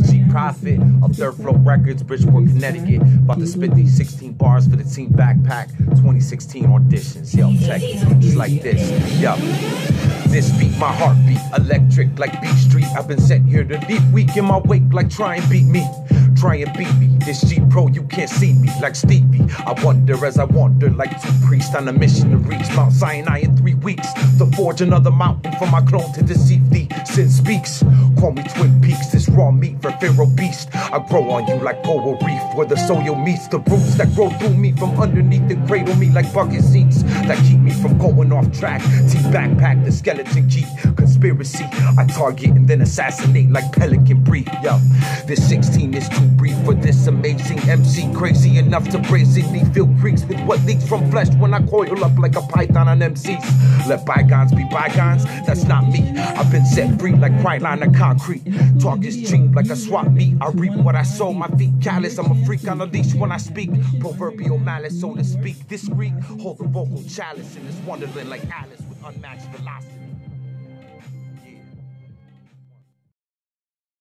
G Prophe7 of Third Flow Records, Bridgeport, Connecticut. About to spit these 16 bars for the TeamBackPack 2016 auditions. Yo, check it. Just like this. Yo. This beat, my heartbeat, electric like Beat Street. I've been sent here to deep weak in my wake, like try and beat me. Try and beat me. This G Pro, you can't see me like Stevie. I wonder as I wander like two priests on a mission to reach Mount Sinai in three weeks. To forge another mountain for my clone to deceive thee. Sin speaks. Call me Twin raw meat for Pharaoh Beast. I grow on you like coral reef where the soil meets the roots that grow through me from underneath and cradle me like bucket seats that keep me from going off track. T backpack, the skeleton key. Conspiracy, I target and then assassinate like Pelican Brief. Yo, this 16 is too brief for this amazing MC. Crazy enough to brazenly fill creeks with what leaks from flesh when I coil up like a python on MCs. Let bygones be bygones, that's not me. I've been set free like Kryline of concrete. Talk is cheap like a swap meet. I reap what I sow, my feet callous. I'm a freak on a leash when I speak. Proverbial malice, so to speak. Discreet, hold the vocal chalice in this wonderland like Alice with unmatched velocity.